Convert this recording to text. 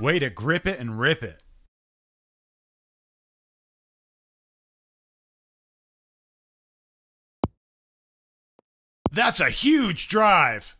Way to grip it and rip it. That's a huge drive.